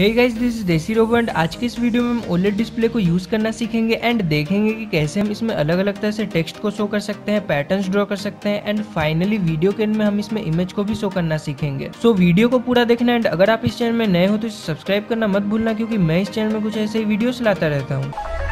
Hey guys this is Desi robo and आज के इस वीडियो में हम ओलेट डिस्प्ले को यूज़ करना सीखेंगे एंड देखेंगे कि कैसे हम इसमें अलग अलग तरह से टेक्स्ट को शो कर सकते हैं पैटर्न्स ड्रॉ कर सकते हैं एंड फाइनली वीडियो के एंड में हम इसमें इमेज को भी शो करना सीखेंगे। सो so, वीडियो को पूरा देखना एंड अगर आप इस चैनल में नए हो तो सब्सक्राइब करना मत भूलना क्योंकि मैं इस चैनल में कुछ ऐसे ही वीडियोस लाता रहता हूँ।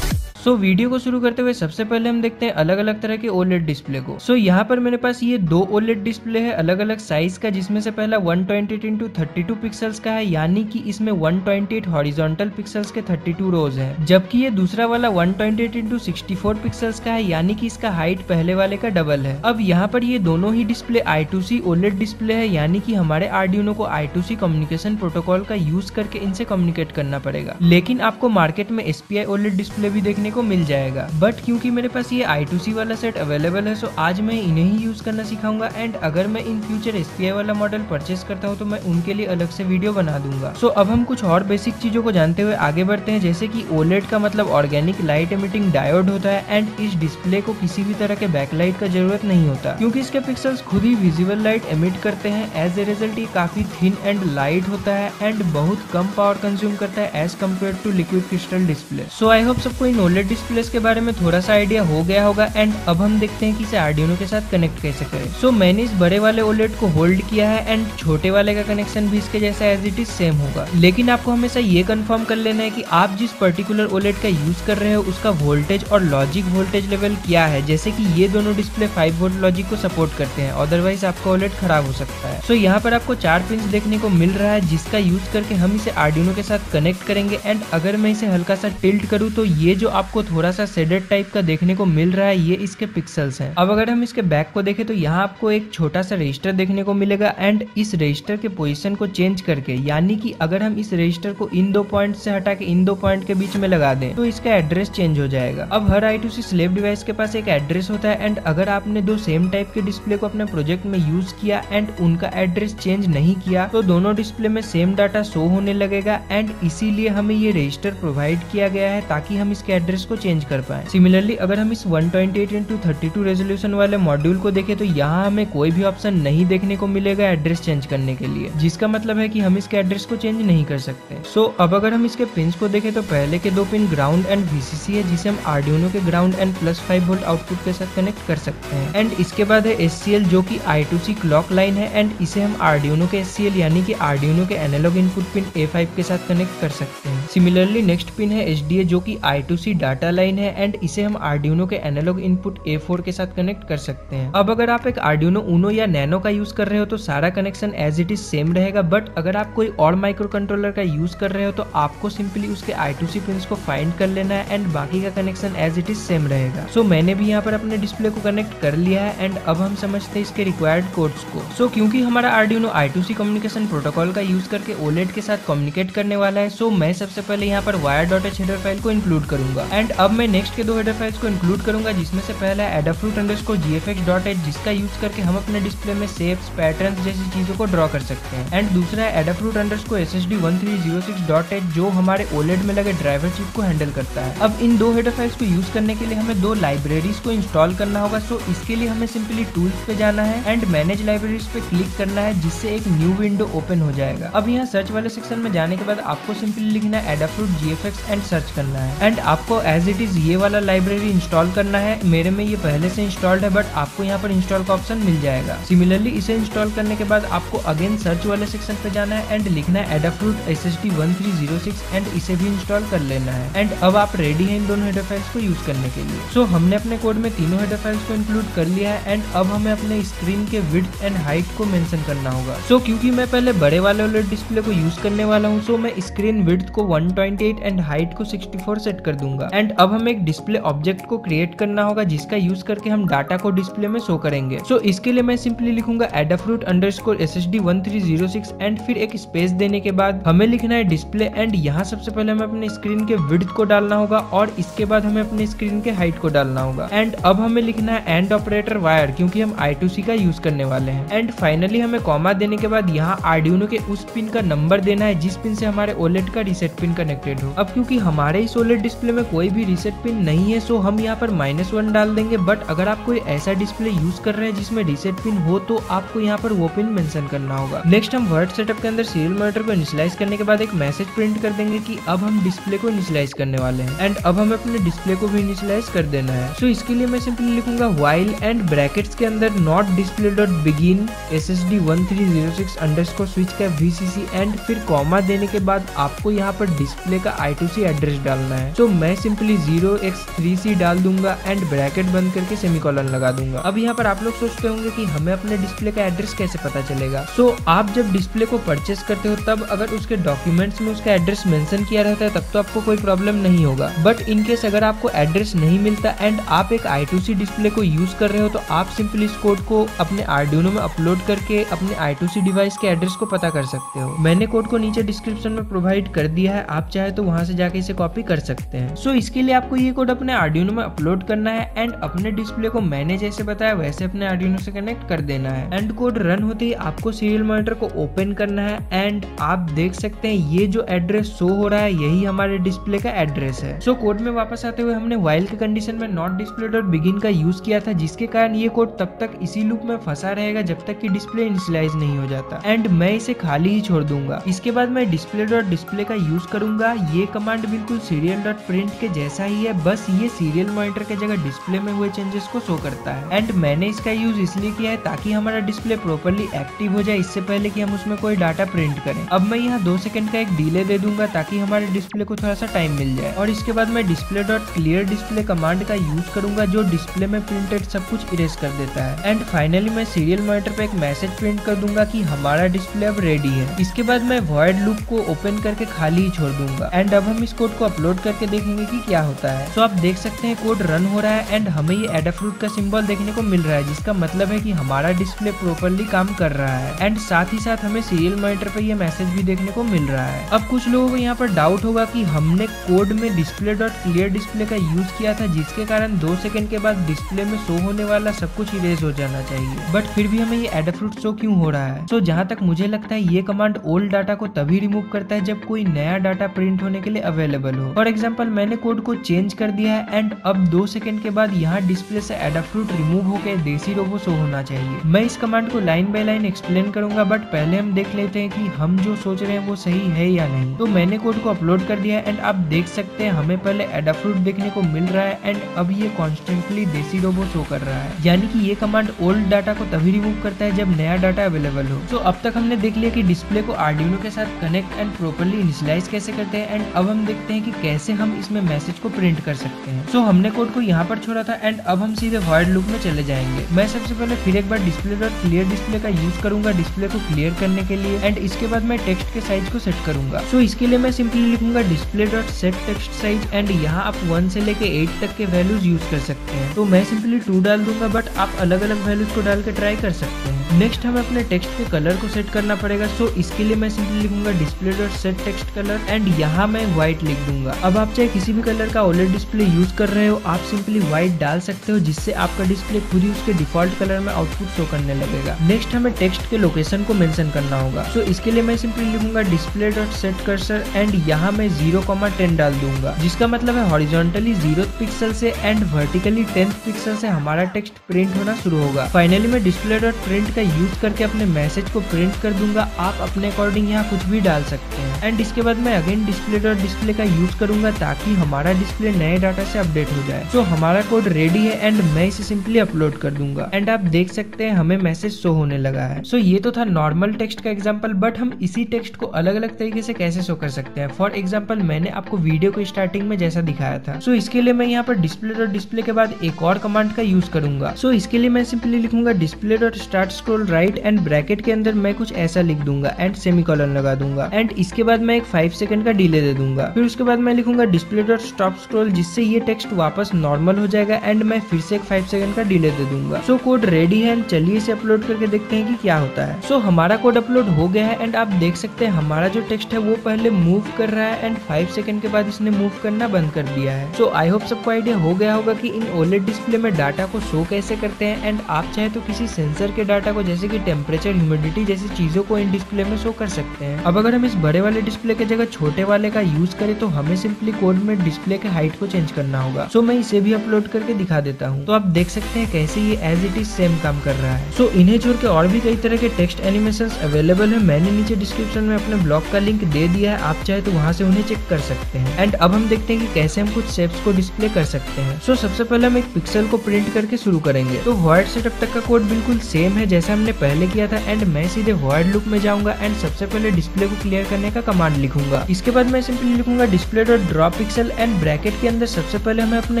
सो वीडियो को शुरू करते हुए सबसे पहले हम देखते हैं अलग अलग तरह के ओलेट डिस्प्ले को। सो यहाँ पर मेरे पास ये दो ओलेट डिस्प्ले है अलग अलग साइज़ का, जिसमें से पहला 128 ट्वेंटी इंटू थर्टी पिक्सल्स का है, यानी कि इसमें 128 हॉरिजॉन्टल पिक्सल्स के 32 रोज है। जबकि ये दूसरा वाला 128 ट्वेंटी एट इंटू पिक्सल्स का है, यानी कि इसका हाइट पहले वाले का डबल है। अब यहाँ पर ये दोनों ही display I two C OLED display है, यानी कि हमारे आरडीओ को I two C communication protocol का यूज़ करके इनसे कम्युनिकेट करना पड़ेगा। लेकिन आपको मार्केट में एसपीआई ओलेट डिस्प्ले भी देखने को मिल जाएगा। बट क्योंकि मेरे पास ये आई वाला सेट अवेलेबल है सो आज मैं इन्हें ही यूज़ करना सिखाऊँगा। एंड अगर मैं इन फ्यूचर एस वाला मॉडल परचेस करता हूँ तो मैं उनके लिए अलग से वीडियो बना दूँगा। सो अब हम कुछ और बेसिक चीज़ों को जानते हुए आगे बढ़ते हैं, जैसे की ओलेट का मतलब ऑर्गेनिक लाइट एमिटिंग डायोड होता है एंड इस डिस्प्ले को किसी भी तरह के बैकलाइट का ज़रूरत नहीं होता। क्योंकि इसके पिक्सल्स खुद ही विजिबल लाइट एमिट करते हैं एज ए रिज़ल्ट ये काफ़ी थिन एंड लाइट होता है एंड बहुत कम पावर कंज्यूम करता है as compare to liquid crystal display so I hope सबको इन ओलेट डिस्प्लेस के बारे में थोड़ा सा आइडिया हो गया होगा एंड अब हम देखते हैं कि इसे आर्डिनो के साथ कनेक्ट कैसे करें। सो so, मैंने इस बड़े वाले ओलेट को होल्ड किया है एंड छोटे वाले का कनेक्शन भी इसके जैसा एज इट इज़ सेम होगा। लेकिन आपको हमेशा ये कंफर्म कर लेना है कि आप जिस पर्टिकुलर ओलेट का यूज़ कर रहे हो उसका वोल्टेज और लॉजिक वोल्टेज लेवल क्या है? जैसे की ये दोनों डिस्प्ले फाइव वोल्ट लॉजिक को सपोर्ट करते हैं अदरवाइज़ आपका ओलेट खराब हो सकता है। सो so, यहाँ पर आपको चार पिन देखने को मिल रहा है जिसका यूज़ करके हम इसे आर्डिनो के साथ कनेक्ट करेंगे एंड अगर मैं इसे हल्का सा टिल्ट करूँ तो ये जो आपको थोड़ा सा सेडेड टाइप का देखने को मिल रहा है, ये इसके पिक्सल्स हैं। अब अगर हम इसके बैक को देखें तो यहाँ आपको एक छोटा सा रजिस्टर देखने को मिलेगा एंड इस रजिस्टर के पोजीशन को चेंज करके, यानी कि अगर हम इस रजिस्टर को इन दो पॉइंट से हटा के, इन दो पॉइंट के बीच में लगा दें तो इसका एड्रेस चेंज हो जाएगा। अब हर I two C slave device के पास एक एड्रेस होता है एंड अगर आपने दो सेम टाइप के डिस्प्ले को अपने प्रोजेक्ट में यूज़ किया एंड उनका एड्रेस चेंज नहीं किया तो दोनों डिस्प्ले में सेम डाटा शो होने लगेगा एंड इसीलिए हमें ये रजिस्टर प्रोवाइड किया गया है ताकि हम इसके एड्रेस चेंज कर पाए। सिमिलरली अगर हम इस 128 ट्वेंटी थर्टी रेजोल्यूशन वाले मॉड्यूल को देखें तो यहाँ हमें कोई भी ऑप्शन नहीं देखने को मिलेगा एड्रेस चेंज करने के लिए जिसका मतलब है कि हम इसके एड्रेस को चेंज नहीं कर सकते। सो so, अब अगर हम इसके पिन को देखें तो पहले के दो पिन ग्राउंड एंड वीसीसी है जिसे हम आर्डियो के ground and plus five volt output के साथ कनेक्ट कर सकते हैं। एंड इसके बाद है एस जो की आई क्लॉक लाइन है एंड इसे हम आर्डियो के एससीएल यानी कि आर्डियो के एनालॉग इनपुट पिन ए के साथ कनेक्ट कर सकते हैं। सिमिलरली नेक्स्ट पिन है एच जो की आई डाटा लाइन है एंड इसे हम आर्डियो के एनालॉग इनपुट A4 के साथ कनेक्ट कर सकते हैं। अब अगर आप एक आर्डिनो उनो या नैनो का यूज़ कर रहे हो तो सारा connection as it is same रहेगा बट अगर आप कोई और माइक्रो कंट्रोलर का यूज़ कर रहे हो तो आपको सिंपली उसके आई टू सी को फाइंड कर लेना है एंड बाकी का connection as it is same रहेगा। सो so, मैंने भी यहाँ पर अपने डिस्प्ले को कनेक्ट कर लिया है एंड अब हम समझते हैं इसके रिक्वायर्ड कोड्स को। सो so, क्योंकि हमारा Arduino I two C communication protocol का यूज़ करके ओलेट के साथ कम्युनिकेट करने वाला है सो so, मैं सबसे पहले यहाँ पर वायर डॉट एच फ़ाइल को इंक्लूड करूँगा। एंड अब मैं नेक्स्ट के दो हेडर फाइल्स को इंक्लूड करूँगा, जिसमें से पहला है एडाफ्रूट अंडरस्कोर एच जिसका यूज़ करके हम अपने डिस्प्ले में शेप्स पैटर्न जैसी चीज़ों को ड्रॉ कर सकते हैं। एंड दूसरा है Adafruit underscore S S D one three zero six dot H जो हमारे ओलेड में लगे ड्राइवर चिप को हैंडल करता है। अब इन दो हेडर फाइल्स को यूज़ करने के लिए हमें दो लाइब्रेरीज को इंस्टॉल करना होगा सो इसके लिए हमें सिंपली टूल्स पे जाना है एंड मैनेज लाइब्रेरीज पे क्लिक करना है, जिससे एक न्यू विंडो ओपन हो जाएगा। अब यहाँ सर्च वाले सेक्शन में जाने के बाद आपको सिंपली लिखना है एडाफ्रूट जीएफएक्स एंड सर्च करना है। एंड आपको एज इट इज़ ये वाला लाइब्रेरी इंस्टॉल करना है। मेरे में ये पहले से इंस्टॉल्ड है बट आपको यहाँ पर इंस्टॉल का ऑप्शन मिल जाएगा। सिमिलरली इसे इंस्टॉल करने के बाद आपको अगेन सर्च वाले सेक्शन पे जाना है एंड लिखना है Adafruit S S D one three zero six and इसे भी इंस्टॉल कर लेना है। एंड अब आप रेडी है इन दोनों हेडर फाइल्स को यूज़ करने के लिए। सो so, हमने अपने कोड में तीनों हेडर फाइल्स को इंक्लूड कर लिया है एंड अब हमें अपने स्क्रीन के विड्थ एंड हाइट को मेंशन करना होगा। सो so, क्योंकि मैं पहले बड़े वाले ओलेड डिस्प्ले को यूज़ करने वाला हूँ सो मैं स्क्रीन विड्थ को 128 एंड हाइट को 64 सेट कर दूँगा। एंड अब हमें एक डिस्प्ले ऑब्जेक्ट को क्रिएट करना होगा जिसका यूज़ करके हम डाटा को डिस्प्ले में शो करेंगे। सो so, इसके लिए मैं सिंपली लिखूँगा Adafruit underscore S S D one three zero six and फिर एक स्पेस देने के बाद हमें लिखना है डिस्प्ले एंड यहाँ सबसे पहले हमें अपने स्क्रीन के विड्थ को डालना होगा और इसके बाद हमें अपने स्क्रीन के हाइट को डालना होगा। एंड अब हमें लिखना है एंड ऑपरेटर वायर क्योंकि हम आई का यूज़ करने वाले हैं। एंड फाइनली हमें कॉमा देने के बाद यहाँ आर्डियो के उस पिन का नंबर देना है जिस पिन से हमारे ओलेट का रिसेट पिन कनेक्टेड हो। अब क्योंकि हमारे इस ओलेट डिस्प्ले में कोई भी रिसेट पिन नहीं है सो हम यहाँ पर माइनस वन डाल देंगे बट अगर आप कोई ऐसा डिस्प्ले यूज़ कर रहे हैं जिसमें रिसेट पिन हो तो आपको यहाँ पर वो पिन मेंशन करना होगा। नेक्स्ट हम वर्ड सेटअप के अंदर सीरियल मॉनिटर को इनिशलाइज करने के बाद एक मैसेज प्रिंट कर देंगे कि अब हम डिस्प्ले को इनिशलाइज करने वाले हैं एंड अब हमें अपने डिस्प्ले को भी इनिशलाइज कर देना है। सो इसके लिए मैं सिंपली लिखूँगा वाइल एंड ब्रैकेट्स के अंदर not display dot begin S S D one three zero six under switch का वीसीसी एंड फिर कॉमा देने के बाद आपको यहाँ पर डिस्प्ले का आई टू सी एड्रेस डालना है। सो so, मैं simply zero X three C डाल दूँगा एंड ब्रैकेट बंद करके सेमिकॉलन लगा दूँगा। अब यहाँ पर आप लोग सोचते होंगे कि हमें अपने डिस्प्ले का एड्रेस कैसे पता चलेगा? सो so, आप जब डिस्प्ले को परचेस करते हो तब अगर उसके डॉक्यूमेंट्स में उसका एड्रेस मेंशन किया रहता है तब तो आपको कोई प्रॉब्लम नहीं होगा। बट इन केस अगर आपको एड्रेस नहीं मिलता एंड आप एक आई डिस्प्ले को यूज़ कर रहे हो तो आप सिंपली इस कोड को अपने आर्डियो में अपलोड करके अपने आई डिवाइस के एड्रेस को पता कर सकते हो। मैंने कोड को नीचे डिस्क्रिप्शन में प्रोवाइड कर दिया है आप चाहे तो वहाँ से जाके इसे कॉपी कर सकते हैं। सो so, इसके लिए आपको ये कोड अपने आर्डियो में अपलोड करना है एंड अपने डिस्प्ले को मैंने जैसे बताया वैसे अपने आर्डियो से कनेक्ट कर देना है। एंड कोड रन होते ही आपको सीरियल मॉनिटर को ओपन करना है एंड आप देख सकते हैं ये जो एड्रेस शो हो रहा है यही हमारे डिस्प्ले का एड्रेस है। सो so, कोड में वापस आते हुए हमने वाइल के कंडीशन में नॉट डिस्प्ले डॉट बिगिन का यूज़ किया था जिसके कारण ये कोड तब तक इसी लूप में फंसा रहेगा जब तक की डिस्प्ले इनिशियलाइज नहीं हो जाता। एंड मैं इसे खाली ही छोड़ दूँगा। इसके बाद मैं डिस्प्ले डॉट डिस्प्ले का यूज़ करूँगा। ये कमांड बिल्कुल सीरियल डॉट प्रिंट के जैसा ही है, बस ये सीरियल मॉनिटर के जगह डिस्प्ले में हुए चेंजेस को शो करता है। एंड मैंने इसका यूज़ इसलिए किया है ताकि हमारा डिस्प्ले प्रॉपरली एक्टिव हो जाए। इससे पहले कि हम उसमें कोई डाटा प्रिंट करें। अब मैं यहाँ दो सेकंड का एक डिले दे दूँगा ताकि हमारे डिस्प्ले को थोड़ा सा टाइम मिल जाए। और इसके बाद मैं display dot clear display command का यूज़ करूँगा, जो डिस्प्ले में प्रिंटेड सब कुछ इरेज कर देता है। एंड फाइनली मैं सीरियल मॉनिटर पे एक मैसेज प्रिंट कर दूँगा कि हमारा डिस्प्ले अब रेडी है। इसके बाद मैं वॉइड लूप को ओपन करके खाली ही छोड़ दूँगा। एंड अब हम इस कोड को अपलोड करके देखेंगे कि क्या होता है? तो so, आप देख सकते हैं कोड रन हो रहा है एंड हमें ये एडाफ्रूट का सिंबल देखने को मिल रहा है जिसका मतलब है कि हमारा डिस्प्ले प्रॉपरली काम कर रहा है। एंड साथ ही साथ हमें सीरियल मॉनिटर पे ये मैसेज भी देखने को मिल रहा है। अब कुछ लोगों को यहाँ पर डाउट होगा कि हमने कोड में डिस्प्ले डॉट क्लियर डिस्प्ले का यूज़ किया था जिसके कारण दो सेकंड के बाद डिस्प्ले में शो होने वाला सब कुछ इरेज हो जाना चाहिए। बट फिर भी हमें ये एडाफ्रूट शो क्यों हो रहा है? तो जहाँ तक मुझे लगता है ये कमांड ओल्ड डाटा को तभी रिमूव करता है जब कोई नया डाटा प्रिंट होने के लिए अवेलेबल हो। फॉर एग्ज़ाम्पल मैंने कोड को चेंज कर दिया है एंड अब दो सेकंड के बाद यहाँ डिस्प्ले से एडाफ्रूट रिमूव होकर देसी रोबो शो होना चाहिए। मैं इस कमांड को लाइन बाय लाइन एक्सप्लेन करूँगा बट पहले हम देख लेते हैं कि हम जो सोच रहे हैं वो सही है या नहीं। तो मैंने कोड को अपलोड कर दिया एंड आप देख सकते हैं हमें पहले एडाफ्रूट देखने को मिल रहा है एंड अब ये कॉन्स्टेंटली देसी रोबो शो कर रहा है। यानी कि ये कमांड ओल्ड डाटा को तभी रिमूव करता है जब नया डाटा अवेलेबल हो। तो अब तक हमने देख लिया कि डिस्प्ले को आर्डिनो के साथ कनेक्ट एंड प्रोपरली इनिशलाइज कैसे करते हैं एंड अब हम देखते हैं कि कैसे हम इसमें को प्रिंट कर सकते हैं। सो so, हमने कोड को यहाँ पर छोड़ा था एंड अब हम सीधे वर्ड लुक में चले जाएँगे। मैं सबसे पहले फिर एक बार डिस्प्ले डॉट क्लियर डिस्प्ले का यूज़ करूँगा डिस्प्ले को क्लियर करने के लिए एंड इसके बाद मैं टेक्स्ट के साइज़ को सेट करूँगा। सो so, इसके लिए मैं सिंपली लिखूँगा display dot set text size and यहाँ आप वन से लेके एट तक के वैल्यूज़ यूज़ कर सकते हैं। तो मैं सिंपली टू डाल दूँगा बट आप अलग अलग वैल्यूज़ को डाल के ट्राई कर सकते हैं। नेक्स्ट हमें अपने टेक्स्ट के कलर को सेट करना पड़ेगा। सो so, इसके लिए मैं सिंपली लिखूँगा display dot set text colour and यहाँ मैं व्हाइट लिख दूँगा। अब आप चाहे किसी भी कलर का ओलेड डिस्प्ले यूज़ कर रहे हो आप सिंपली व्हाइट डाल सकते हो जिससे आपका डिस्प्ले खुद ही उसके डिफ़ॉल्ट कलर में आउटपुट शो करने लगेगा। नेक्स्ट हमें टेक्स्ट के लोकेशन को मेंशन करना होगा। सो so, इसके लिए मैं सिंपली लिखूँगा display dot set cursor and यहाँ मैं ज़ीरो टेन डाल दूँगा जिसका मतलब है हॉरिजॉन्टली ज़ीरो पिक्सल से एंड वर्टिकली टेंथ पिक्सल से हमारा टेक्स्ट प्रिंट होना शुरू होगा। फाइनली मैं डिस्प्ले डॉट प्रिंट का यूज़ करके अपने मैसेज को प्रिंट कर दूँगा। आप अपने अकॉर्डिंग यहाँ कुछ भी डाल सकते हैं। एंड इसके बाद मैं अगेन डिस्प्ले डॉट डिस्प्ले का यूज़ करूँगा ताकि हमारा डिस्प्ले नए डाटा से अपडेट हो जाए। तो हमारा कोड रेडी है एंड मैं इसे सिंपली अपलोड कर दूँगा। एंड आप देख सकते हैं हमें मैसेज शो होने लगा है। सो so, ये तो था नॉर्मल टेक्स्ट का एग्ज़ाम्पल बट हम इसी टेक्स्ट को अलग अलग तरीके से कैसे शो कर सकते हैं? फॉर एग्ज़ाम्पल मैंने आपको वीडियो को स्टार्टिंग में जैसा दिखाया था। सो so, इसके लिए मैं यहाँ पर डिस्प्ले डॉट डिस्प्ले के बाद एक और कमांड का यूज़ करूँगा। सो so, इसके लिए मैं सिंपली लिखूँगा display dot start scroll right and bracket के अंदर मैं कुछ ऐसा लिख दूँगा एंड सेमी लगा दूँगा। एंड इसके बाद मैं एक फाइव सेकंड का डिले दे दूँगा। फिर उसके बाद मैं लिखूँगा डिस्प्ले डॉट स्टॉप स्क्रोल जिससे ये टेक्स्ट वापस नॉर्मल हो जाएगा एंड मैं फिर से एक फाइव सेकंड का डिले दे दूँगा। सो कोड रेडी है। चलिए इसे अपलोड करके देखते हैं कि क्या होता है। सो so, हमारा कोड अपलोड हो गया है एंड आप देख सकते हैं हमारा जो टेक्स्ट है वो पहले मूव कर रहा है एंड फाइव सेकंड के बाद इसने मूव करना बंद कर दिया है। सो आई होप सबको आइडिया हो गया होगा कि इन ओलेड डिस्प्ले में डाटा को शो कैसे करते हैं एंड आप चाहे तो किसी सेंसर के डाटा को जैसे कि टेम्परेचर ह्यूमिडिटी जैसी चीज़ों को इन डिस्प्ले में शो कर सकते हैं। अब अगर हम इस बड़े वाले डिस्प्ले की जगह छोटे वाले का यूज़ करें तो हमें सिंपली कोड में डिस्प्ले के हाइट को चेंज करना होगा। सो मैं इसे भी अपलोड करके दिखा देता हूँ। तो आप देख सकते हैं कैसे ये एज इट इज़ सेम काम कर रहा है। सो इन्हें छोड़ के और भी कई तरह के टेक्स्ट एनिमेशन अवेलेबल है। मैंने नीचे डिस्क्रिप्शन में अपने ब्लॉग का लिंक दे दिया है। आप चाहे तो वहाँ से उन्हें चेक कर सकते हैं। एंड अब हम देखते हैं कि कैसे हम कुछ शेप्स को डिस्प्ले कर सकते हैं। सो so, सबसे पहले हम एक पिक्सल को प्रिंट करके शुरू करेंगे। तो वर्ड सेटअप तक का कोड बिल्कुल सेम है जैसा हमने पहले किया था। एंड मैं सीधे वर्ड लुक में जाऊँगा एंड सबसे पहले डिस्प्ले को क्लियर करने का कमांड लिखूँगा। इसके बाद मैं सिंपली लिखूँगा display dot draw pixel and bracket के अंदर सबसे पहले हमें अपने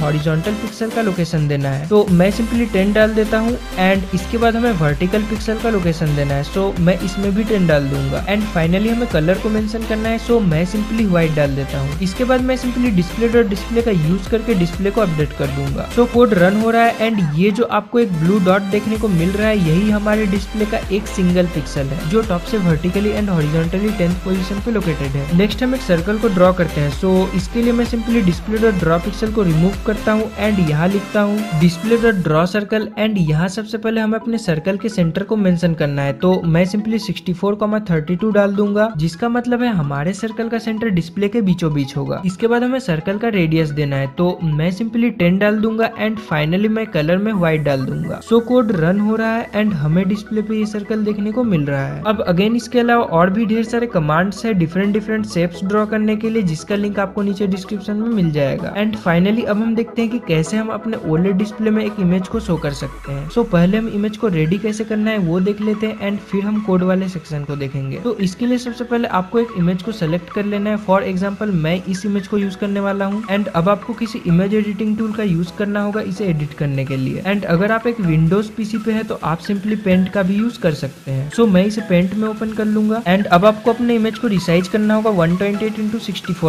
हॉरिजॉन्टल पिक्सल का लोकेशन देना है। तो मैं सिंपली टेन डाल देता हूँ एंड इसके बाद हमें वर्टिकल पिक्सल का लोकेशन देना है। सो मैं इसमें भी टेन डाल दूँगा। एंड फाइनली हमें कलर को मेंशन करना है। सो मैं सिंपली व्हाइट डाल देता हूँ। इसके बाद मैं सिंपली डिस्प्ले डॉट डिस्प्ले का यूज़ करके डिस्प्ले को अपडेट कर दूँगा। सो कोड रन हो रहा है एंड ये जो आपको एक ब्लू डॉट देखने को मिल रहा है, यही हमारे डिस्प्ले का एक सिंगल पिक्सल है, जो टॉप से vertically and horizontally tenth position पे लोकेटेड है। नेक्स्ट हम एक सर्कल को ड्रॉ करते हैं। सो इसके लिए मैं simply display dot draw pixel को रिमूव करता हूँ एंड यहाँ लिखता हूँ display dot draw circle and यहाँ सबसे पहले हमें अपने सर्कल के सेंटर को मेंशन करना है। तो मैं सिंपली 64, डाल दूँगा जिसका मतलब है हमारे सर्कल का सेंटर डिस्प्ले के बीचों बीच होगा। इसके बाद हमें सर्कल का रेडियस देना है तो मैं सिंपली टेन डाल दूँगा एंड फाइनली मैं कलर में व्हाइट डाल दूँगा। सो कोड रन हो रहा है एंड हमें डिस्प्ले पे ये सर्कल देखने को मिल रहा है। अब अगेन इसके अलावा और भी ढेर सारे कमांड्स है डिफरेंट डिफरेंट शेप्स ड्रॉ करने के लिए जिसका लिंक आपको नीचे डिस्क्रिप्शन में मिल जाएगा। एंड फाइनली अब हम देखते हैं कि कैसे हम अपने ओलेड डिस्प्ले में एक इमेज को शो कर सकते हैं। सो so, पहले हम इमेज को रेडी कैसे करना है वो देख लेते हैं एंड फिर हम कोड वाले सेक्शन को देखेंगे। तो इसके लिए सबसे पहले आपको एक इमेज को सेलेक्ट कर लेना है। फॉर एग्ज़ाम्पल मैं इस इमेज को यूज़ करने वाला हूँ एंड अब आपको किसी इमेज एडिटिंग टूल का यूज़ करना होगा इसे एडिट करने के लिए। एंड अगर आप एक विंडोज़ पीसी पे है तो आप सिंपली पेंट का भी यूज़ कर सकते हैं। सो so, मैं इसे पेंट में ओपन कर लूँगा। एंड अब आपको अपने इमेज को रिसाइज करना होगा वन ट्वेंटी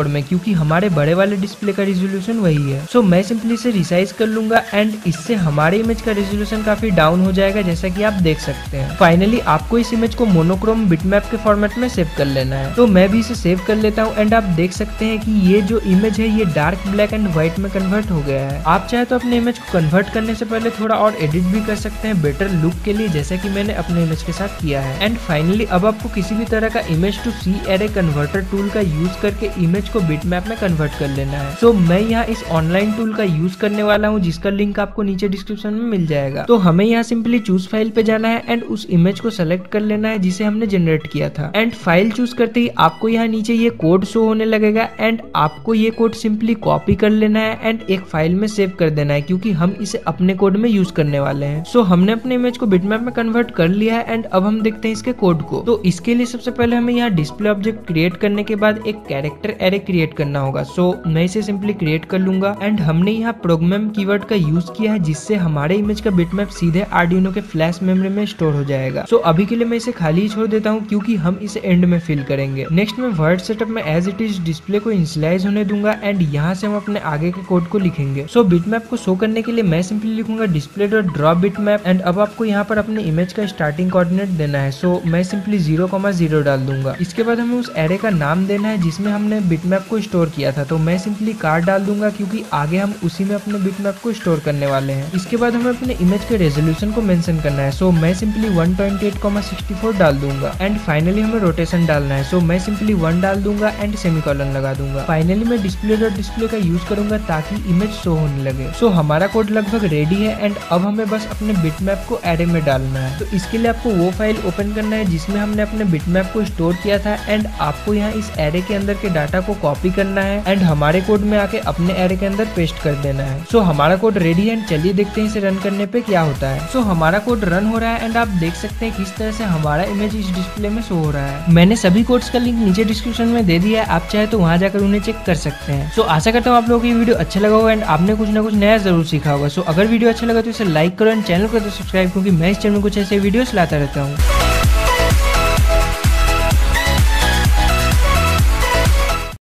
में क्योंकि हमारे बड़े वाले डिस्प्ले का रिजोल्यूशन वही है। सो so, मैं सिंपली इसे रिसाइज कर लूँगा एंड इससे हमारे इमेज का रेजोल्यूशन काफ़ी डाउन हो जाएगा जैसा कि आप देख सकते हैं। फाइनली आपको इस इमेज को मोनोक्रोम बिटमैप के फॉर्मेट में सेव कर लेना है। तो मैं भी इसे सेव कर लेता हूँ एंड आप देख सकते हैं कि ये जो इमेज है ये डार्क ब्लैक एंड व्हाइट में कन्वर्ट हो गया है। आप चाहे तो अपने इमेज को कन्वर्ट करने से पहले थोड़ा और एडिट भी कर सकते हैं बेटर लुक के लिए जैसा कि मैंने अपने इमेज के साथ किया है। एंड फाइनली अब आपको किसी भी तरह का image to C array converter tool का यूज़ करके इमेज को बिटमैप में कन्वर्ट कर लेना है। सो so, मैं यहाँ इस ऑनलाइन टूल का यूज़ करने वाला हूँ जिसका लिंक आपको नीचे डिस्क्रिप्शन में मिल जाएगा। तो हमें यहाँ सिंपली चूज़ फ़ाइल पे जाना है एंड उस इमेज को सेलेक्ट कर लेना है जिसे हमने जनरेट किया था। एंड फ़ाइल चूज़ करते ही आपको यहाँ नीचे ये कोड शो होने लगेगा एंड आपको ये कोड सिंपली कॉपी कर लेना है एंड एक फ़ाइल में सेव कर देना है क्योंकि हम इसे अपने कोड में यूज़ करने वाले हैं। सो so, हमने अपने इमेज को बिटमैप में कन्वर्ट कर लिया है एंड अब हम देखते हैं इसके कोड को। तो इसके लिए सबसे पहले हमें यहाँ डिस्प्ले ऑब्जेक्ट क्रिएट करने के बाद एक कैरेक्टर एरे क्रिएट करना होगा। सो so, मैं इसे सिंपली क्रिएट कर लूँगा। एंड हमने यहाँ प्रोग्राम कीवर्ड का यूज़ किया है जिससे हमारे इमेज का बिटमैप सीधे आर्डिनो के फ्लैश मेमोरी में स्टोर हो जाएगा। सो so, अभी के लिए मैं इसे खाली छोड़ देता हूँ क्योंकि हम इसे एंड में फिल करेंगे। नेक्स्ट में वर्ड सेटअप में एज इट इज़ डिस्प्ले को इंसलाइज होने दूँगा एंड यहाँ से हम अपने आगे के कोड को लिखेंगे। सो बिटमैप को शो करने के लिए मैं सिंपली लिखूँगा display dot drop bitmap and अब आपको यहाँ पर अपने इमेज का स्टार्टिंग कोऑर्डिनेट देना है। सो so, मैं सिंपली ज़ीरो कॉमा ज़ीरो डाल दूँगा। इसके बाद हमें उस एरे का नाम देना है जिसमें हमने बिटमैप को स्टोर किया था। तो मैं सिंपली कार्ड डाल दूँगा क्योंकि आगे हम उसी में अपने बिटमैप को स्टोर करने वाले हैं। इसके बाद हमें अपने इमेज के रेजोल्यूशन को मेंशन करना है। सो मैं सिंपली 128,64 डाल दूँगा। एंड फाइनली हमें रोटेशन डालना है। सो मैं सिंपली वन डाल दूँगा एंड सेमीकॉलन लगा दूँगा। फाइनली मैं डिस्प्ले डॉट डिस्प्ले का यूज़ करूँगा ताकि इमेज शो होने लगे। सो हमारा कोड लगभग रेडी है एंड अब हमें बस अपने बिटमैप को एरे में डालना है। तो इसके लिए आपको वो फ़ाइल ओपन करना है जिसमें हमने अपने बिटमैप को स्टोर किया था एंड आपको यहाँ इस एरे के अंदर के डाटा को कॉपी करना है। एंड हमारे कोड में आके अपने एरे के अंदर पेस्ट कर देना है। सो हमारा कोड रेडी है एंड चलिए देखते हैं इसे रन करने पे क्या होता है। सो हमारा कोड रन हो रहा है एंड आप देख सकते हैं किस तरह से हमारा इमेज इस डिस्प्ले में शो हो रहा है। मैंने सभी कोड्स का लिंक नीचे डिस्क्रिप्शन में दे दिया है। आप चाहे तो वहाँ जाकर उन्हें चेक कर सकते हैं। सो आशा करता हूँ आप लोगों को वीडियो अच्छा लगा होगा एंड आपने कुछ ना कुछ नया ज़रूर सीखा होगा। सो अगर वीडियो अच्छा लगा तो इसे लाइक करो एंड चैनल को तो सब्सक्राइब क्योंकि मैं इस चैनल में कुछ ऐसे वीडियोस लाता रहता हूँ।